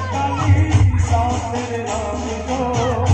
कली साथ राम को